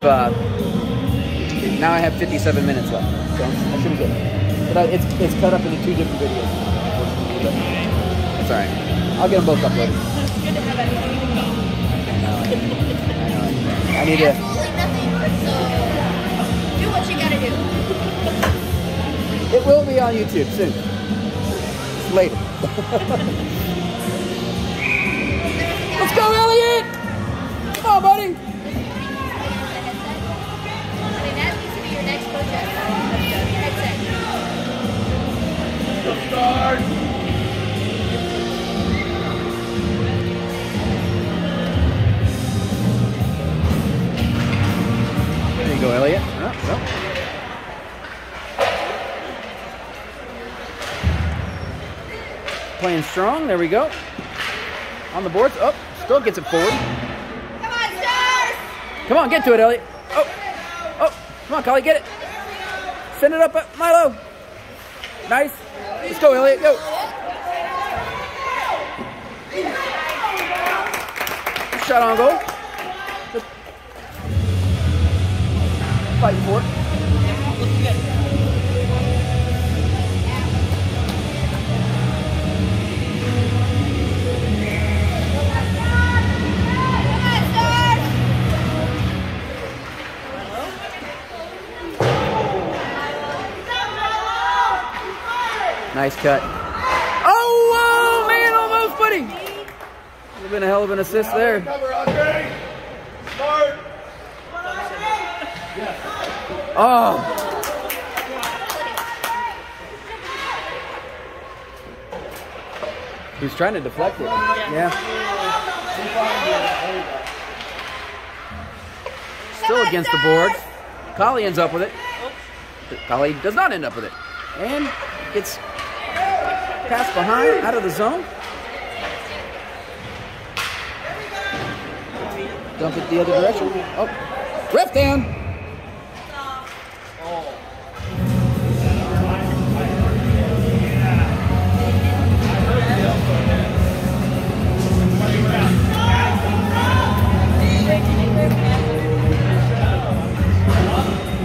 Uh, now I have 57 minutes left, so I should be good. But I, it's it's cut up into two different videos. That's all right. I'll get them both uploaded. Good to have anything to. I know. I know. I need to. Absolutely nothing, so do what you gotta do. It will be on YouTube soon. Later. Let's go, Elliot! Come on, buddy. There you go, Elliot. Oh, well. Playing strong. There we go. On the boards. Oh, still gets it forward. Come on, stars! Come on, get to it, Elliot. Oh, oh, come on, Collie, get it. Send it up, uh, Milo. Nice. Let's go, Elliot. Go. Shot on goal. Fighting for it. Nice cut. Oh, whoa, man, almost, buddy. Would have been a hell of an assist there. Cover, Andre. Start. Oh. He's trying to deflect it. Yeah. Still against the boards. Collie ends up with it. Collie does not end up with it. And gets passed behind, out of the zone. Dump it the other direction. Oh, ref down.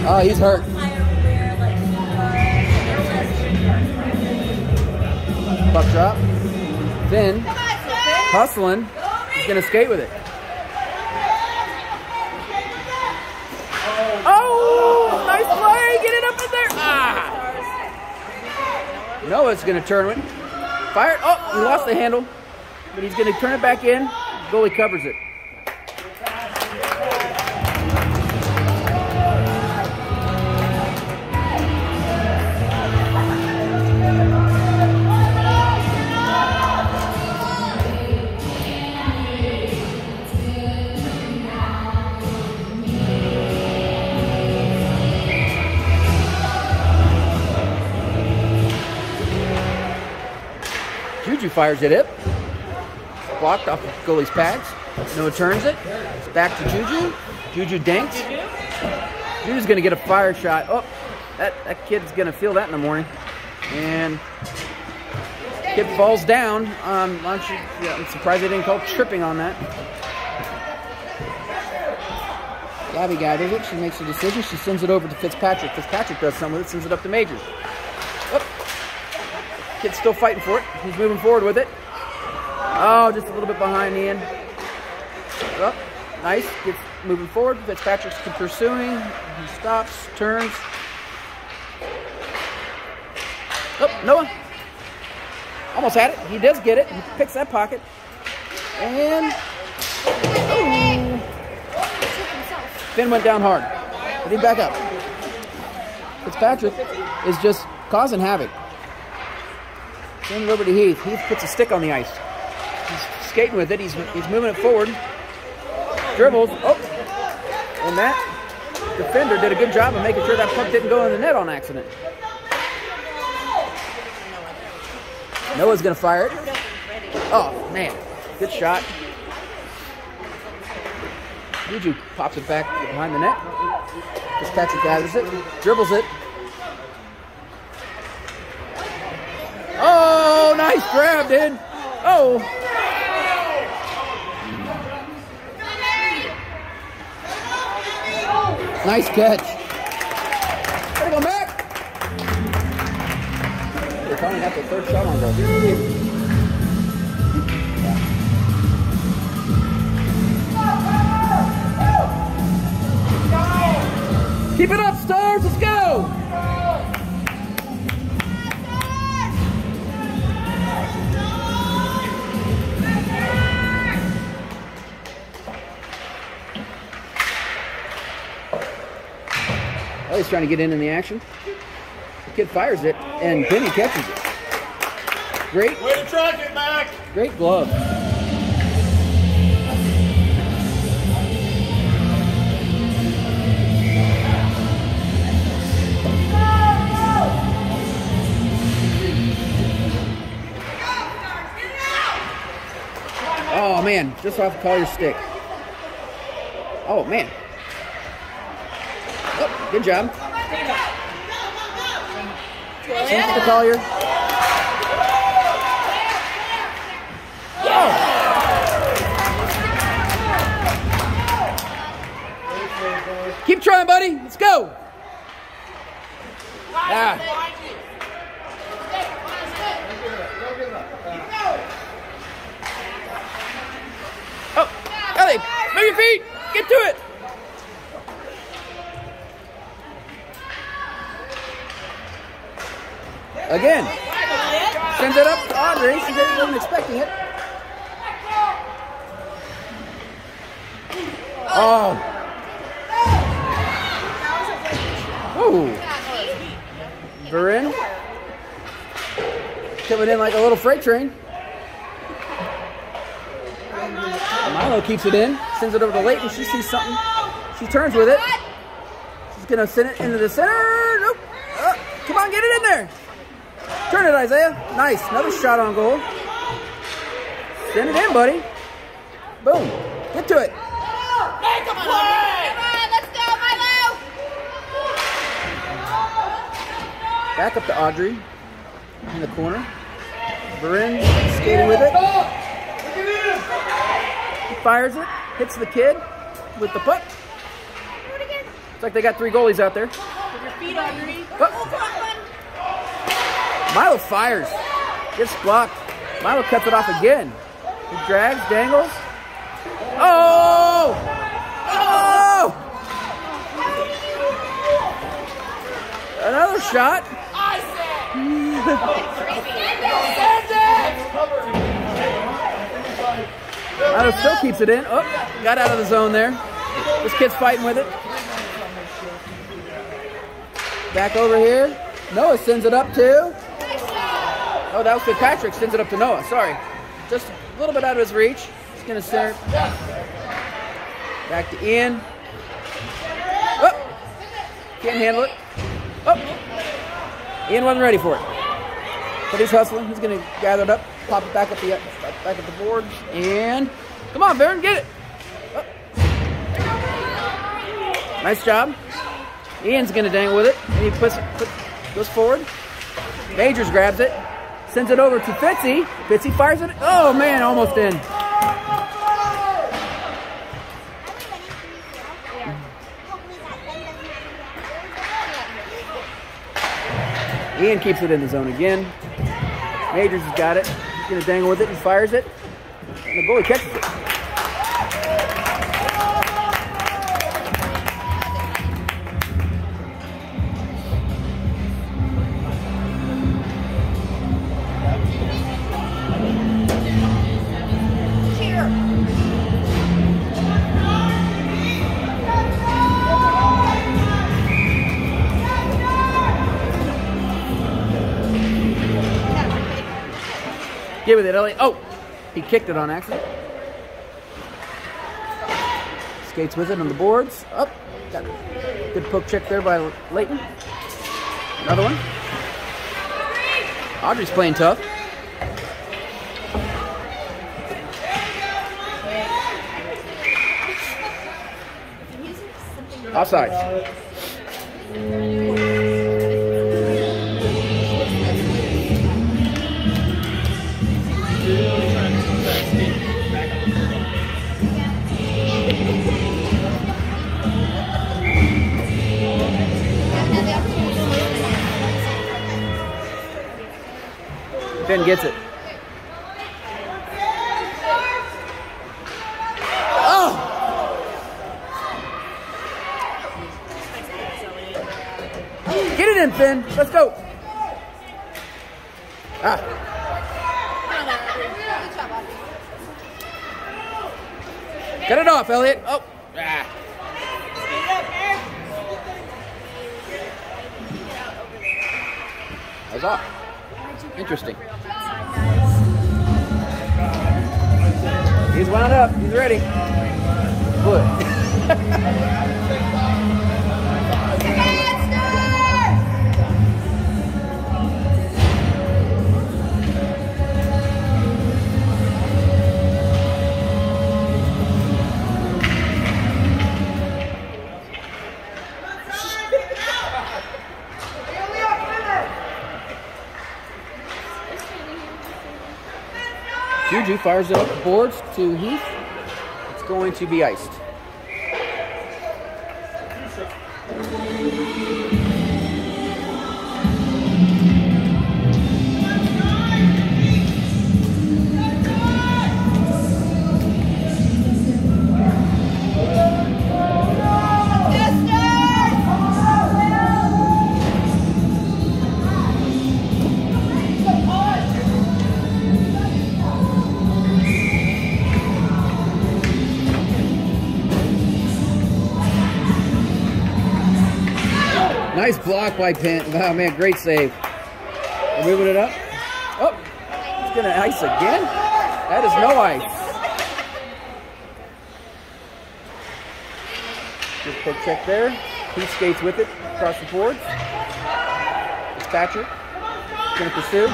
Oh, ah, he's hurt. Hustling. He's gonna skate with it. Oh, nice play! Get it up in there. Ah. Noah's gonna turn it. Fire! Oh, he lost the handle, but he's gonna turn it back in. Goalie covers it. Juju fires it up. Blocked off the goalie's pads. Noah turns it. Back to Juju. Juju danks. Juju's gonna get a fire shot. Oh, that, that kid's gonna feel that in the morning. And kid falls down. Um, yeah, I'm surprised they didn't call tripping on that. Gabby gathers it. She makes a decision. She sends it over to Fitzpatrick. Fitzpatrick does something with it. Sends it up to Majors. Kid's still fighting for it. He's moving forward with it. Oh, just a little bit behind Ian. Oh, nice. Gets moving forward. Fitzpatrick's pursuing. He stops, turns. Oh, Noah. Almost had it. He does get it. He picks that pocket. And oh, Finn went down hard. But he back up. Fitzpatrick is just causing havoc. Send it over to Heath. Heath puts a stick on the ice. He's skating with it. He's, he's moving it forward. Dribbles. Oh. And that defender did a good job of making sure that puck didn't go in the net on accident. Noah's going to fire it. Oh, man. Good shot. Juju pops it back behind the net. Just Fitzpatrick gathers it. Dribbles it. Oh, nice grab, dude. Oh. Nice catch. Way to go, Mac. They're finally got the third shot on goal. Keep it up, Stars. Let's go. Oh, he's trying to get in in the action. The kid fires it, and Penny catches it. Great, Way to track it, Mac. great glove. Oh man, just off the Collier's stick. Oh man. Good job. It to Collier. Keep trying, buddy. Let's go. Ah. Oh, Ellie, move your feet. Get to it. Again. Sends it up to Audrey. She wasn't expecting it. Oh. Ooh. Verin. Coming in like a little freight train. Milo keeps it in. Sends it over to Leighton. She sees something. She turns with it. She's going to send it into the center. Nope. Uh, come on, get it in there. Turn it, Isaiah. Nice. Another shot on goal. Send it in, buddy. Boom. Get to it. Make a play! Come on, let's go, Milo! Back up to Audrey in the corner. Verin skating with it. He fires it, hits the kid with the puck. Do it again. It's like they got three goalies out there. Put your feet underneath. Oh, Milo fires, gets blocked. Milo cuts it off again. He drags, dangles. Oh! Oh! Another shot. I said. Milo still keeps it in. Oh, got out of the zone there. This kid's fighting with it. Back over here. Noah sends it up to. Oh, that was Fitzpatrick. Sends it up to Noah. Sorry. Just a little bit out of his reach. He's going to it back to Ian. Oh, can't handle it. Oh, Ian wasn't ready for it. But he's hustling. He's going to gather it up, pop it back up the back up the boards, and come on, Baron, get it. Oh. Nice job. Ian's going to dang with it, and he puts, put, goes forward. Majors grabs it, sends it over to Fitzy. Fitzy fires it. Oh man, almost in. Ian keeps it in the zone again. Majors has got it. He's going to dangle with it and fires it. And the goalie catches it. Give it, Ellie. Oh, he kicked it on accident. Skates with it on the boards. Up. Got a good poke check there by Leighton. Another one. Audrey's playing tough. Offside. Finn gets it. Oh! Get it in, Finn. Let's go. Ah, cut it off, Elliot. Oh. Ah. That off. Interesting. He's wound up. He's ready. Good. Juju fires it up boards to Heath. It's going to be iced. Block by Pent. Wow, man, great save. We're moving it up. Oh, it's going to ice again? That is no ice. Good poke check there. He skates with it across the boards. Dispatcher going to pursue.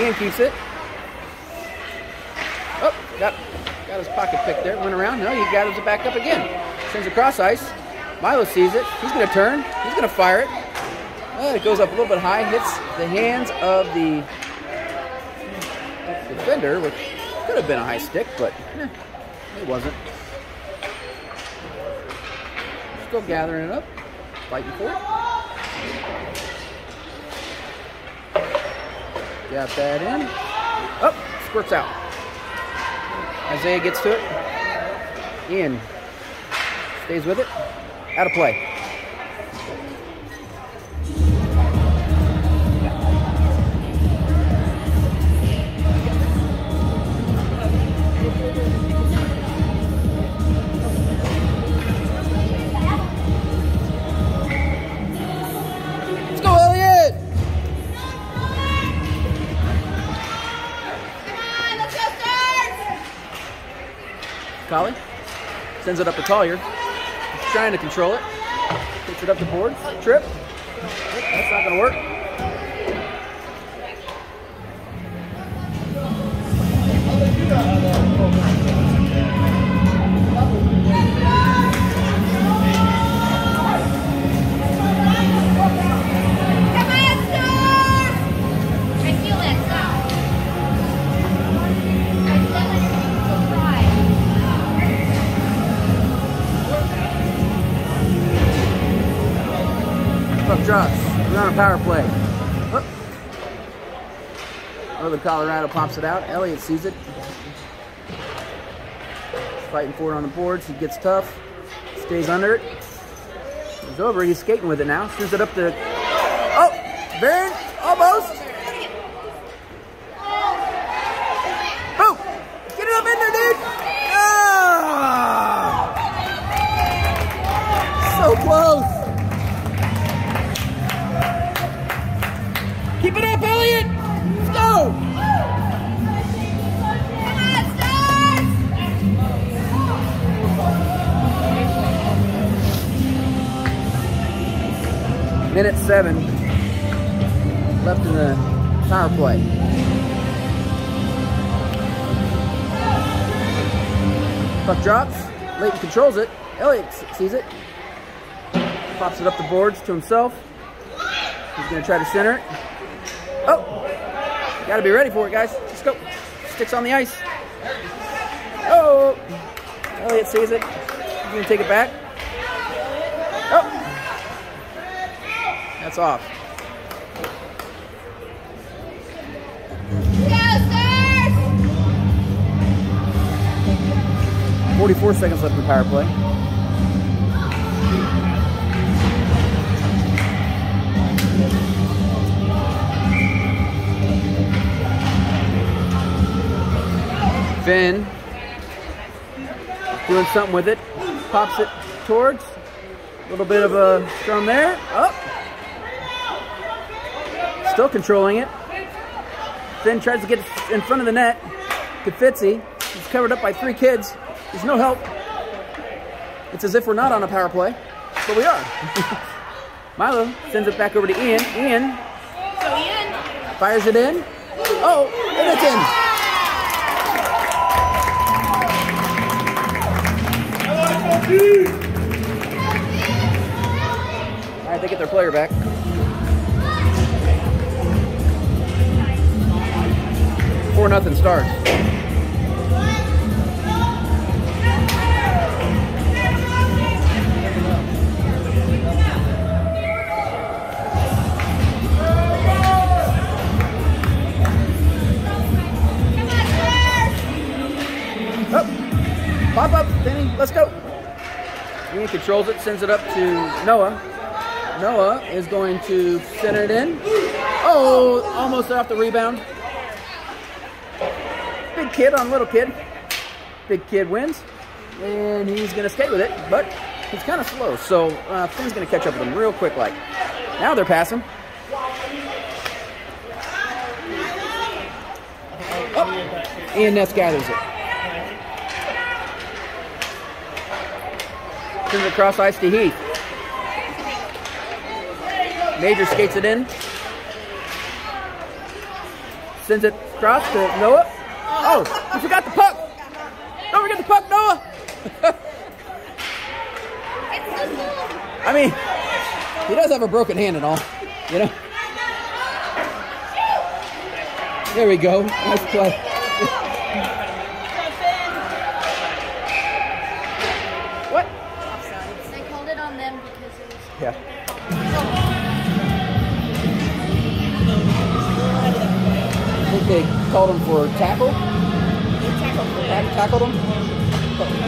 Ian keeps it. Oh, got, got his pocket pick there. Went around. No, he gathers it back up again. Sends across ice. Milo sees it. He's going to turn. He's going to fire it. Oh, it goes up a little bit high. Hits the hands of the defender, which could have been a high stick, but eh, it wasn't. Still gathering it up. Fighting for it. Got that in. Oh, squirts out. Isaiah gets to it. Ian stays with it. Out of play. Sends it up to Collier. He's trying to control it. Puts it up the board. Trip. That's not going to work. Drops. We're on a power play. Northern oh, Colorado pops it out. Elliott sees it. Fighting for it on the boards. He gets tough. Stays under it. It's over. He's skating with it now. Sends it up to. Oh! Baron! Elliot! Let's go! Minute seven left in the power play. Puck drops. Leighton controls it. Elliot sees it. Pops it up the boards to himself. He's going to try to center it. Got to be ready for it, guys. Let's go. Sticks on the ice. Oh, Elliot sees it. He's going to take it back. Oh, that's off. Forty-four seconds left in power play. Finn doing something with it. Pops it towards. A little bit of a strum there. Up. Still controlling it. Finn tries to get in front of the net to Fitzy. He's covered up by three kids. There's no help. It's as if we're not on a power play, but we are. Milo sends it back over to Ian. Ian Ian, fires it in. Oh, and it's in. All right, they get their player back. Four nothing starts. Up. Oh, pop up, Penny. Let's go. Ian controls it, sends it up to Noah. Noah is going to center it in. Oh, almost off the rebound. Big kid on little kid. Big kid wins. And he's going to skate with it, but he's kind of slow. So uh, Finn's going to catch up with him real quick like. Now they're passing. Oh, Ian Ness gathers it. Sends it across ice to Heath. Major skates it in. Sends it across to Noah. Oh, you forgot the puck. Don't forget the puck, Noah. I mean, he does have a broken hand and all, you know. There we go. Nice play. Think they called him for tackle. Tack- Tackled him.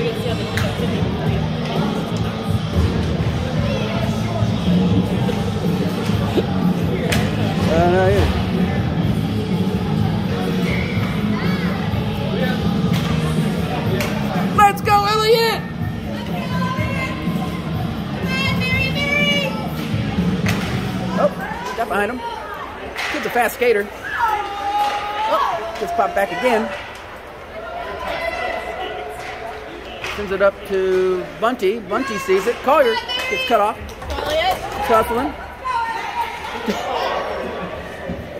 Uh, no, yeah. Let's go, Elliot! Oh, step behind him. Kid's a fast skater. Gets popped back again. Sends it up to Bunty. Bunty sees it. Collier gets cut off. Tussling.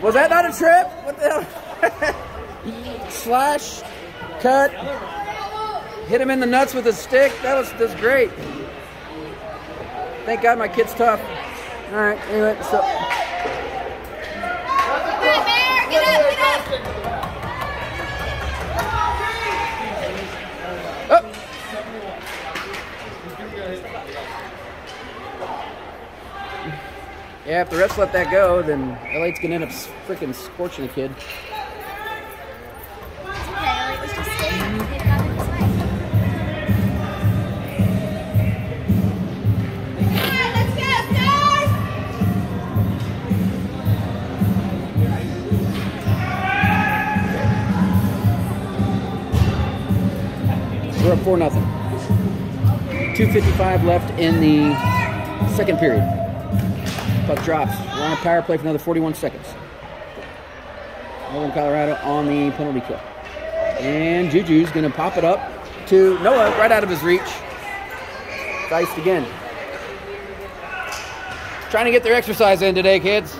Was that not a trip? What the hell? Slash, cut, hit him in the nuts with a stick. That was that's great. Thank God my kid's tough. All right, anyway, so Yeah, if the refs let that go, then LA's gonna end up freaking scorching a kid. We're up four nothing. Two fifty-five left in the second period. Puck drops. We're on a power play for another forty-one seconds. Northern Colorado on the penalty kill, and Juju's gonna pop it up to Noah right out of his reach. Diced again. Trying to get their exercise in today, kids.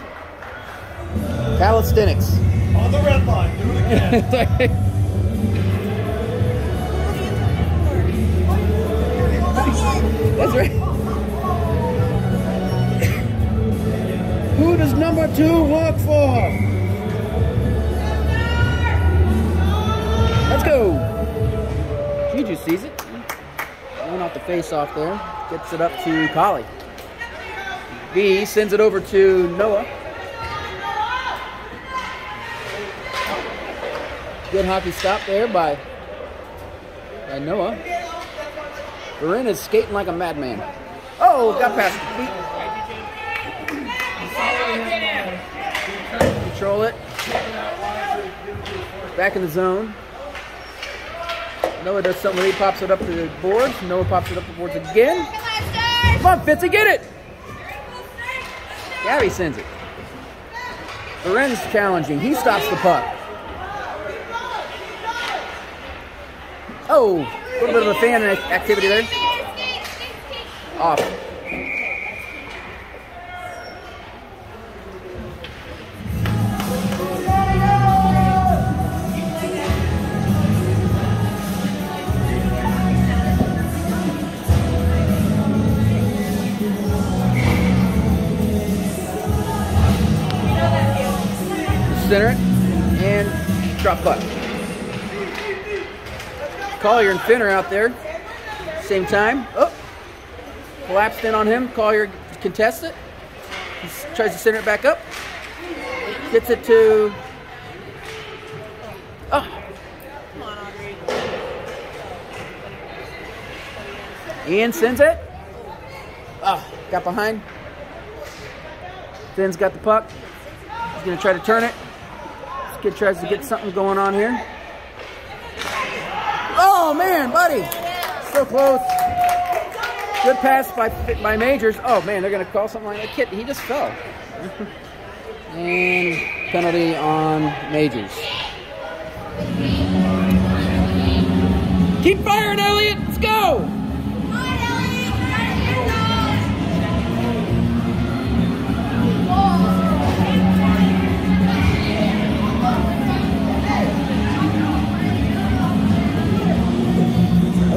Calisthenics. On the red line. Do it again. Who does number two work for? Let's go. Juju sees it. Going off the face off there. Gets it up to Collie. B sends it over to Noah. Good hockey stop there by, by Noah. Durin is skating like a madman. Oh, got past the feet. Control it. Back in the zone. Noah does something. He pops it up to the boards. Noah pops it up the boards again. Come on, Fitzy, get it. Gabby sends it. Loren's challenging. He stops the puck. Oh, a little bit of a fan activity there. Off. Puck. Collier and Finner out there. Same time. Oh, collapsed in on him. Collier contests it. He tries to center it back up. Gets it to. Oh. Ian sends it. Oh, got behind. Finn's got the puck. He's going to try to turn it. Kid tries to get something going on here. Oh, man, buddy. So close. Good pass by, by Majors. Oh, man, they're going to call something like that. Kid, he just fell. and penalty on Majors. Keep firing, Elliot. Let's go.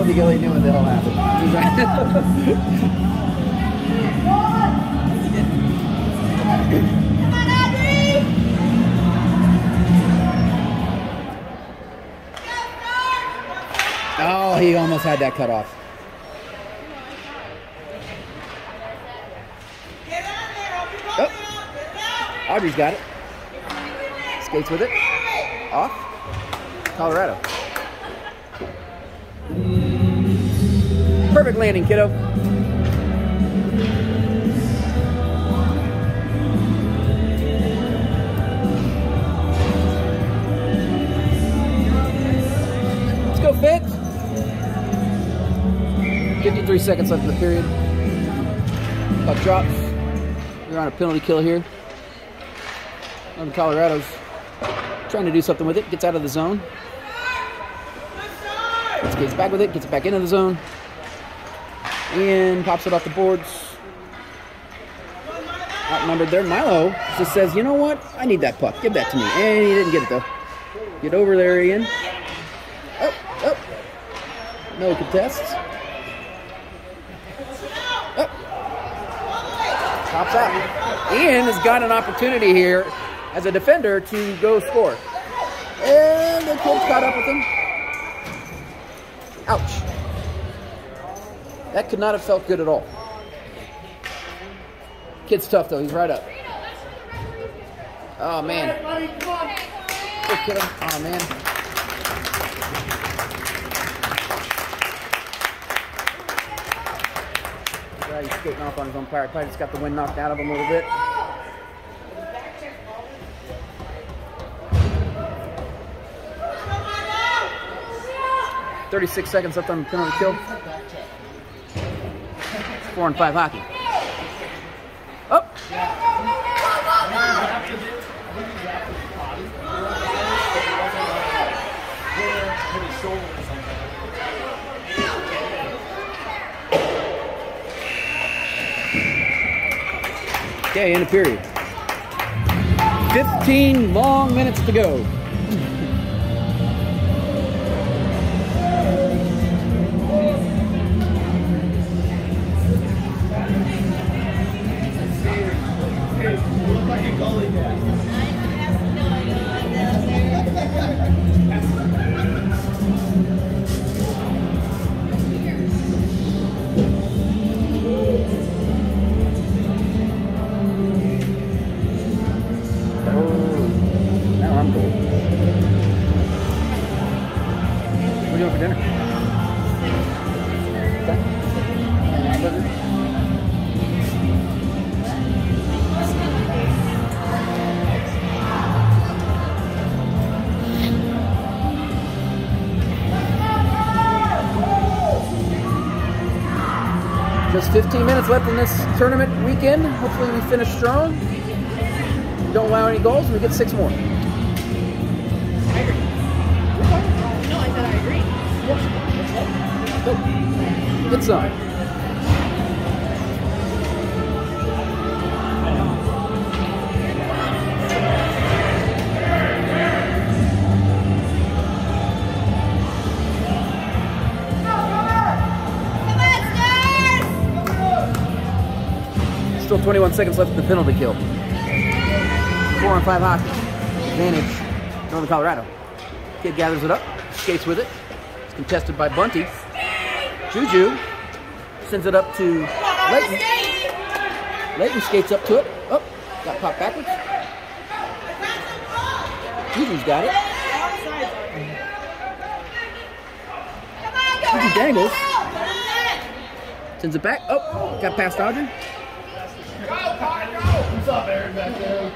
When that'll happen. Oh, he almost had that cut off. Oh. Audrey's got it. Skates with it. Off. Colorado. Perfect landing, kiddo. Let's go, Fit. 53 seconds left in the period. Puck drops. We're on a penalty kill here. And Colorado's trying to do something with it. Gets out of the zone. Gets back with it. Gets back into the zone. And pops it off the boards. Outnumbered there. Milo just says, you know what? I need that puck. Give that to me. And he didn't get it though. Get over there, Ian. Oh, oh. No contests. Oh. Pops out. Ian has got an opportunity here as a defender to go score. And the kid caught up with him. Ouch. That could not have felt good at all. Kid's tough though, he's right up. Oh man. Oh man. He's skating off on his own power play. Just got the wind knocked out of him a little bit. Thirty-six seconds left on the penalty kill. Four and five hockey. Oh. Okay, in a period. 15 long minutes to go. Minutes left in this tournament weekend. Hopefully we finish strong. Don't allow any goals and we get six more. I agree. No, I said I agree. Get some. 21 seconds left in the penalty kill. Four on five hockey. Advantage, Northern Colorado. Kid gathers it up, skates with it. It's contested by Bunty. Juju sends it up to Leighton. Leighton skates up to it. Oh, got popped backwards. Juju's got it. Juju dangles. Sends it back. Oh, got past Audrey. What's up, Aaron, back there?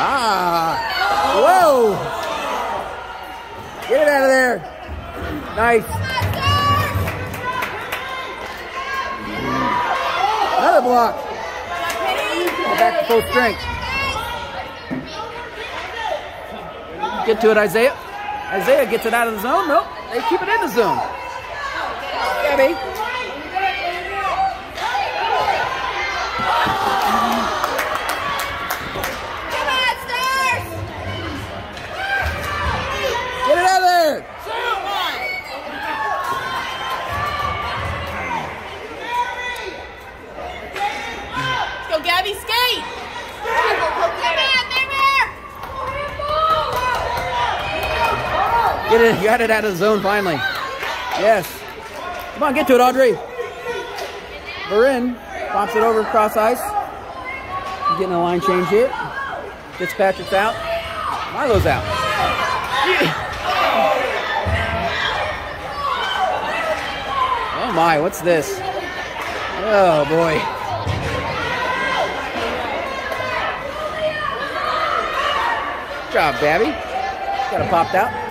Ah! Whoa! Get it out of there. Nice. Another block. Back to full strength. Get to it, Isaiah. Isaiah gets it out of the zone. Nope. They keep it in the zone. Gabby. Come on, Stars! Get it out of there. Let's go, Gabby, skate! Come on, baby! Get it. You got it out of the zone finally. Yes. Come on, get to it, Audrey. Marin pops it over cross ice. Getting a line change here. Fitzpatrick's out. Milo's out. Oh my, what's this? Oh boy. Good job, Gabby. Got it popped out.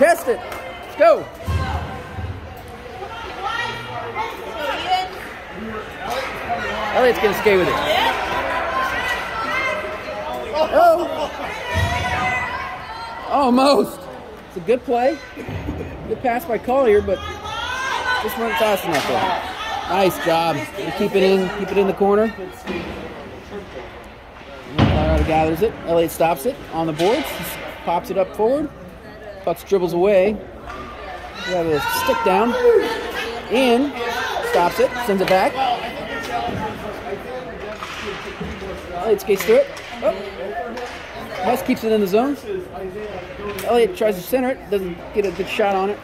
Contest it. Let's go. Elliot's gonna skate with it. Oh. Almost. It's a good play. Good pass by Collier, but just wasn't fast enough. Nice job. You keep it in, keep it in the corner. Colorado gathers it. Elliott stops it on the boards. Pops it up forward. Puck dribbles away. Have a stick down. In. Stops it. Sends it back. Elliott skates through it. Oh. Keeps it in the zone. Elliott tries to center it. Doesn't get a good shot on it.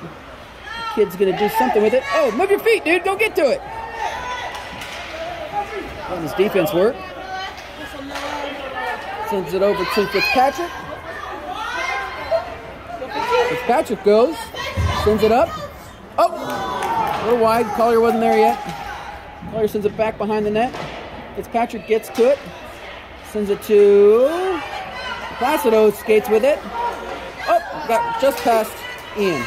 Kid's gonna do something with it. Oh, move your feet, dude. Go get to it. Let his defense work. Sends it over to Fitzpatrick. Fitzpatrick goes, sends it up. Oh, a little wide. Collier wasn't there yet. Collier sends it back behind the net. Fitzpatrick gets to it, sends it to Placido. Skates with it. Oh, got just past Ian.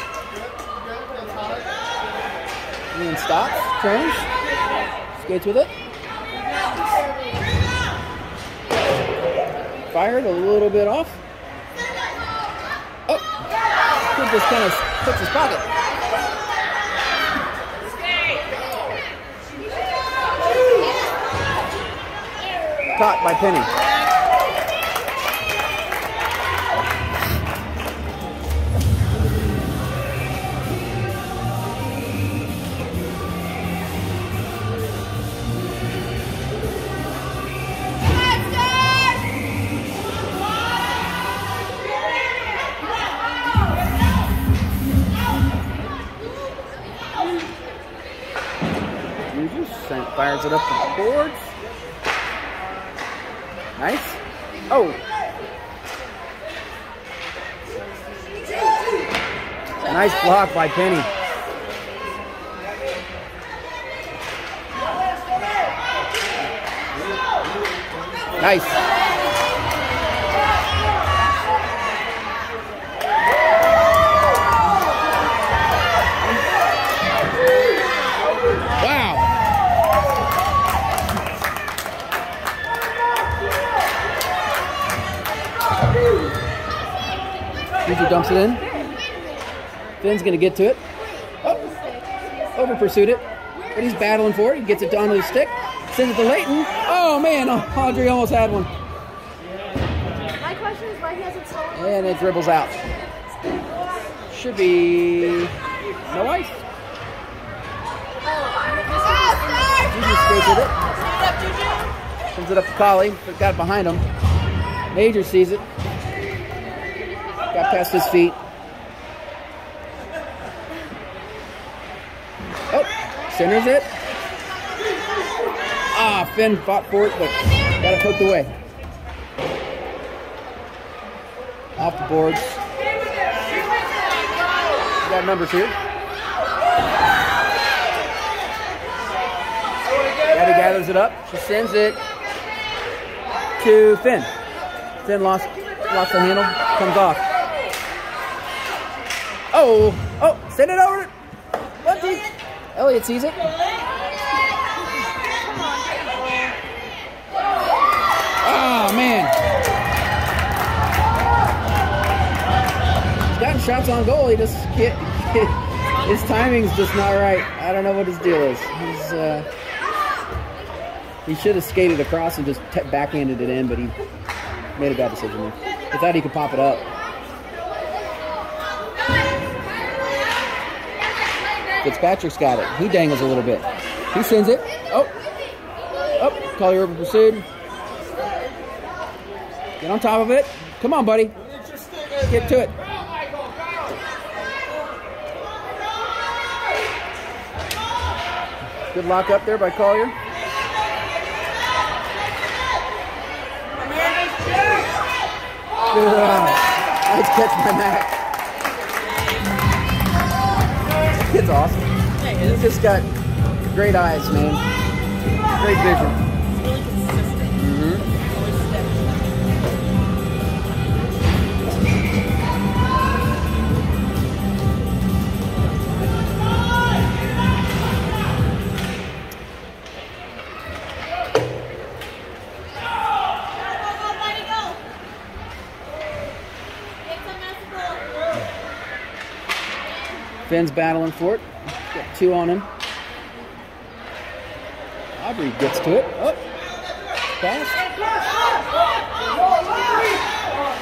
Ian stops, turns, skates with it. Fired a little bit off. Oh, kid just kind of puts his pocket. Caught by Penny. Fires it up the boards. Nice. Oh. Nice block by Penny. Nice. Usually dumps it in. Finn's gonna get to it. Oh, over pursued it, but he's battling for it. He gets it onto the stick, sends it to Leighton. Oh man, oh, Audrey almost had one, My question is why he hasn't stolen and it dribbles out. Should be no ice. Juju skates with it. Sends it up to Collie, but got it behind him. Major sees it. Past his feet. Oh, centers it. Ah, Finn fought for it, but got it poked away. Off the boards. Got numbers here. Gabby gathers it up. She sends it to Finn. Finn lost lost the handle. Comes off. Oh, oh, send it over. The? Elliot sees it. Oh man. He's gotten shots on goal. He just can't. His timing's just not right. I don't know what his deal is. He's uh, he should have skated across and just backhanded it in, but he made a bad decision. He thought he could pop it up. Fitzpatrick's got it. He dangles a little bit. He sends it. Oh. Oh, Collier over pursued. Get on top of it. Come on, buddy. Get to it. Good lock up there by Collier. Nice catch by Mac. Kid's awesome. He's just got great eyes, man. Great vision. Mhm. Finn's battling for it. Got two on him. Aubrey gets to it. Oh, pass.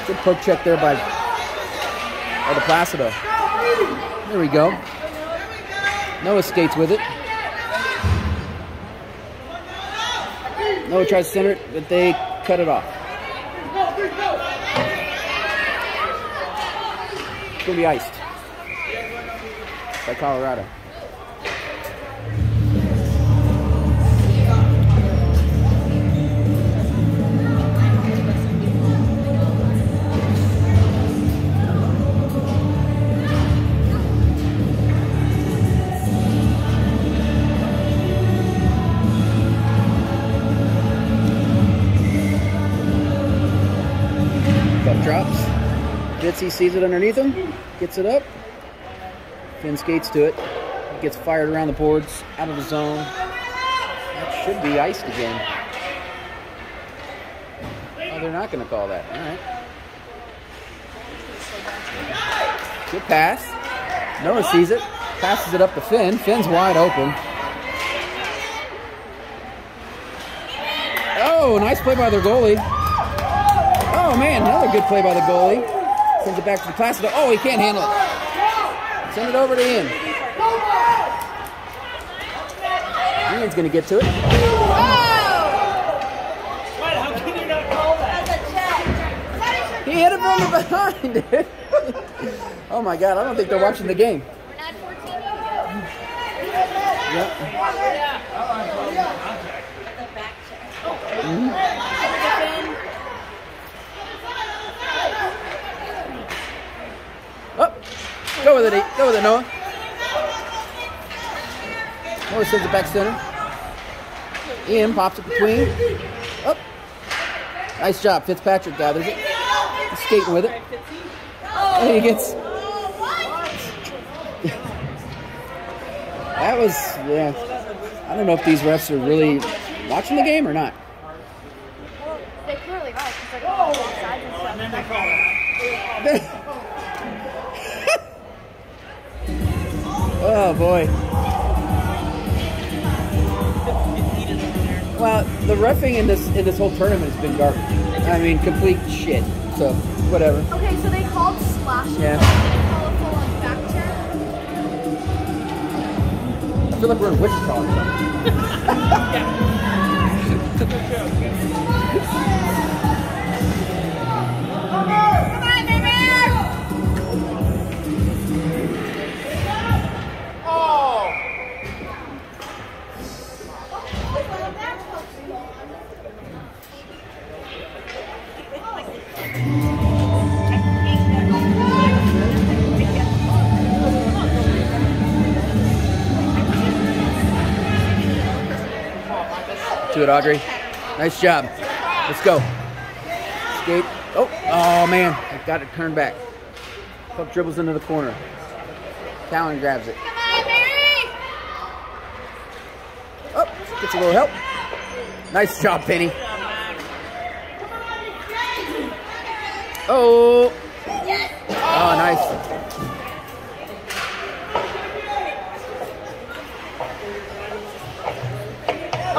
Good poke check there by the Placido. There we go. Noah skates with it. Noah tries to center it, but they cut it off. It's gonna be iced by Colorado. Drops. Bitsy sees it underneath him, gets it up. Finn skates to it. Gets fired around the boards, out of the zone. That should be iced again. Oh, they're not going to call that. All right. Good pass. Noah sees it. Passes it up to Finn. Finn's wide open. Oh, nice play by their goalie. Oh, man, another good play by the goalie. Sends it back to the Placido. Oh, he can't handle it. Send it over to Ian. Ian's going to get to it. He hit it from the behind, dude. oh my god, I don't think they're watching the game. We're not 14 to Yep. Oh, go with it, go with it, Noah. Noah sends it back center. Ian pops it between. Up. Nice job. Fitzpatrick gathers it. He's skating with it. And he gets. that was, yeah. I don't know if these refs are really watching the game or not. They clearly are, because like sides and stuff. boy. Well, the refing in this in this whole tournament has been garbage. I mean, complete shit. So whatever. Okay, so they called slashes. Yeah. They didn't call a full on back turn. I feel like we're in Wichita or Do it, Audrey. Nice job. Let's go. Skate. Oh, oh man. I got it turned back. Puck dribbles into the corner. Talon grabs it. Come on! Oh, gets a little help. Nice job, Penny. Oh. Oh, nice.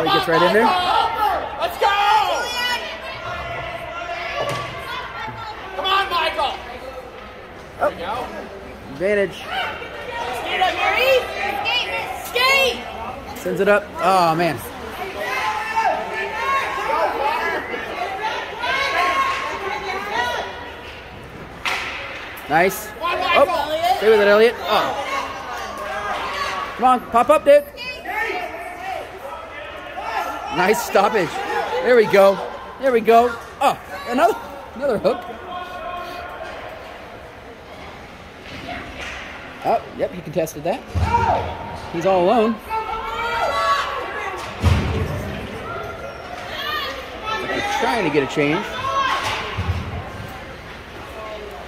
Oh, he gets right in there. Let's go! Come on, Michael! We go. Advantage. Skate up, Mary! Skate! Skate! Sends it up. Oh, man. Nice. Oh, stay with it, Elliot. Oh. Come on, pop up, dude. Nice stoppage. There we go. There we go. Oh, another another hook. Oh, yep, he contested that. He's all alone. They're trying to get a change.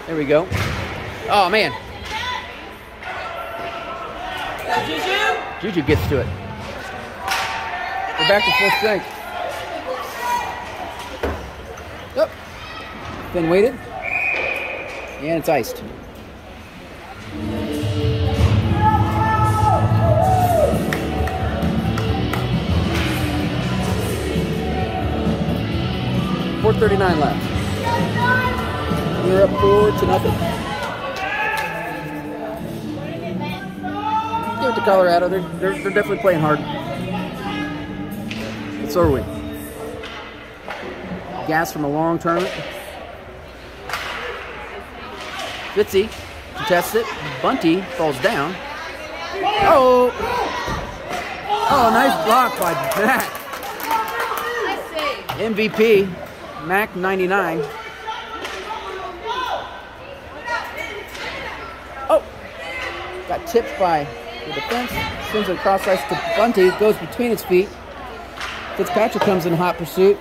There we go. Oh man. Juju gets to it. We're back to full strength. Yep. Then waited. And it's iced. Four thirty-nine left. We're up four to nothing. Give it to Colorado. They're, they're, they're definitely playing hard. So are we. Gas from a long tournament. Fitzy contests it. Bunty falls down. Oh! Oh, nice block by Mac. MVP, Mac 99. Oh! Got tipped by the defense. Swings it across ice to Bunty. Goes between his feet. Fitzpatrick comes in hot pursuit.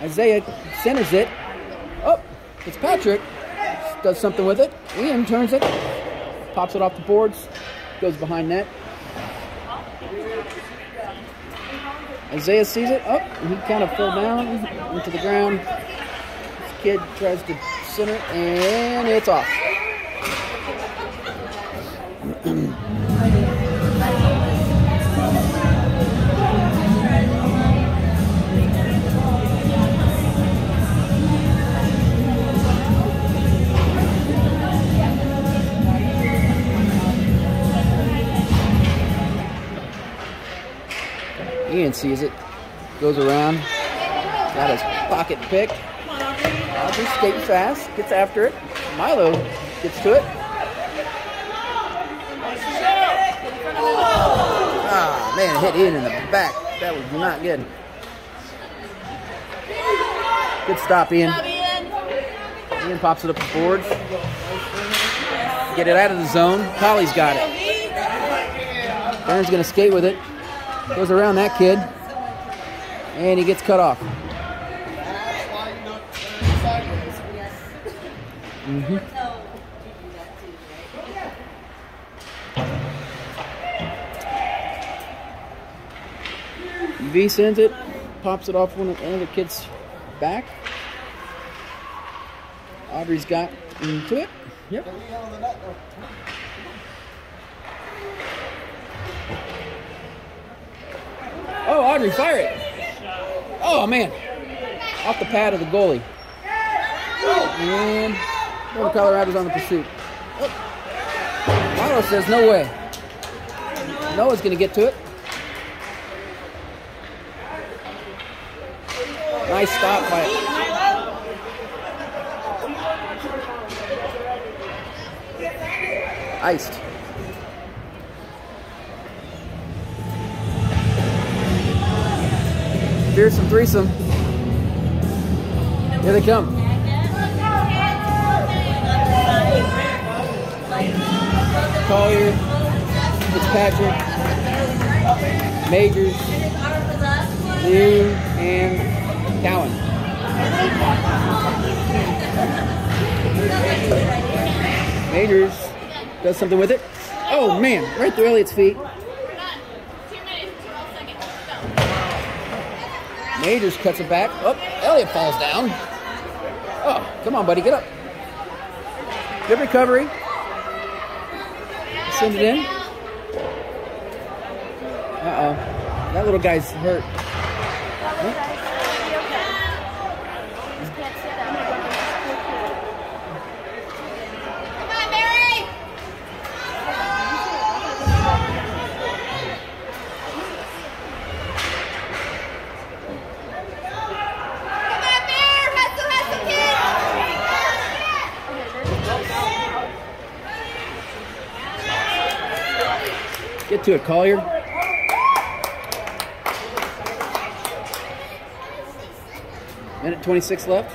Isaiah centers it. Oh! Fitzpatrick does something with it. Ian turns it. Pops it off the boards. Goes behind net. Isaiah sees it. Oh, he kind of fell down into the ground. This kid tries to center, and it's off. Ian sees it, goes around, got his pocket pick. Audrey fast, gets after it. Milo gets to it. Ah, man, it hit Ian in the back. That was not good. Good stop, Ian. Ian pops it up the boards. Get it out of the zone. Colley's got it. Aaron's gonna skate with it. Goes around that kid. And he gets cut off. Mm -hmm. V sends it, pops it off one of the kid's back. Aubrey's got into it. Yep. Oh, Audrey, fire it. Oh, man. Off the pad of the goalie. And Northern Colorado's on the pursuit. Milo says no way. Noah's going to get to it. Nice stop by Iced. Fearsome threesome. Here they come. Collier, Fitzpatrick, Majors, Liu, and Cowan. Majors does something with it. Oh man, right through Elliot's feet. Majors cuts it back. Oh, Elliot falls down. Oh, come on, buddy, get up. Good recovery. Send it in. Uh oh. That little guy's hurt. Come on, Mary! Come on, Mary! Hustle, hustle, Get to it, Collier. Minute 26 left.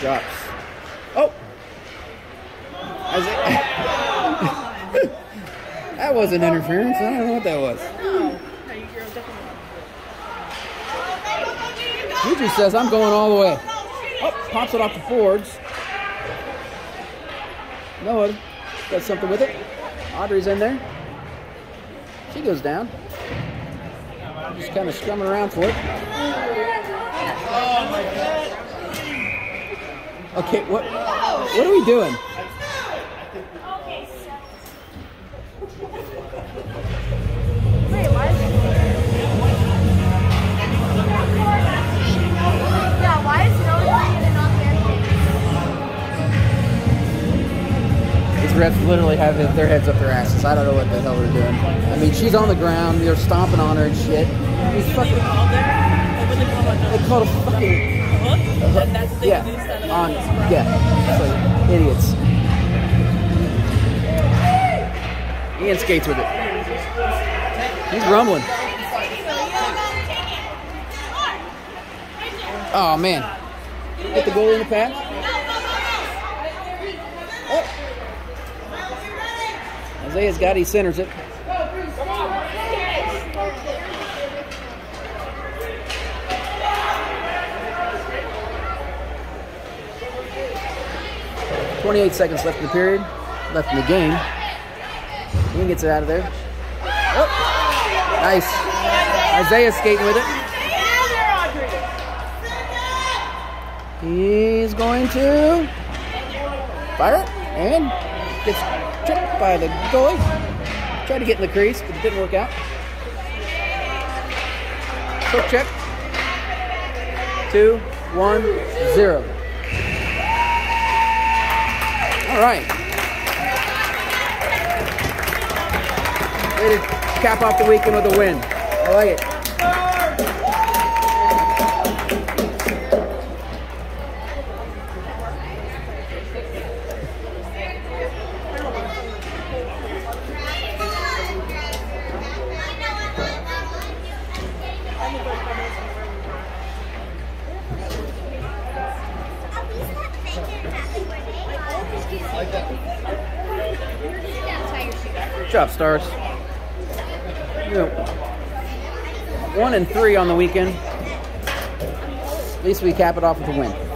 Drops. Oh! That wasn't interference. I don't know what that was. Juju says I'm going all the way. Oh, pops it off the boards. Noah does something with it. Audrey's in there. She goes down. Just kind of strumming around for it. Okay, what what are we doing? Refs literally have their heads up their asses. I don't know what the hell they're doing. I mean, she's on the ground. They're stomping on her and shit. These fucking, they called a fucking uh-huh. yeah on yeah. It's like idiots. Ian skates with it. He's rumbling. Oh man. Get the goal in the pass. Isaiah's got it, he centers it. Twenty-eight seconds left in the period, left in the game. He gets it out of there. Oh. Nice. Isaiah skating with it. He's going to fire it and gets by the goalie. Tried to get in the crease, but it didn't work out. Quick check. Two, one, zero. All right. Way to cap off the weekend with a win. I like it. Good Stars. One and three on the weekend. At least we cap it off with a win.